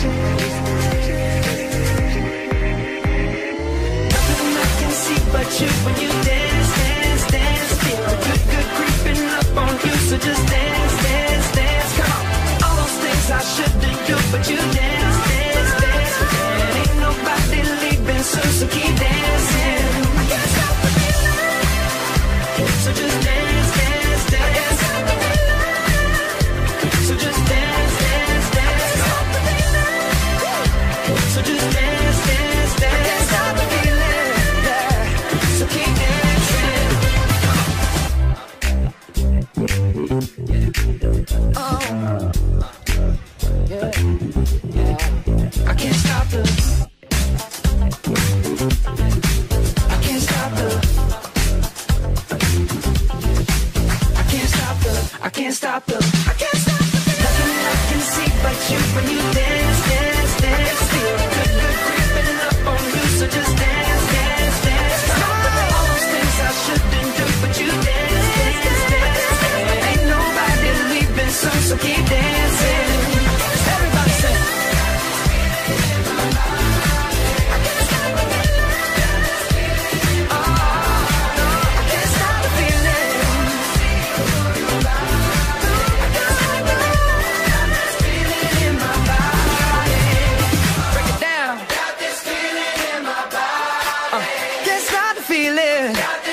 Thank you. about the feeling.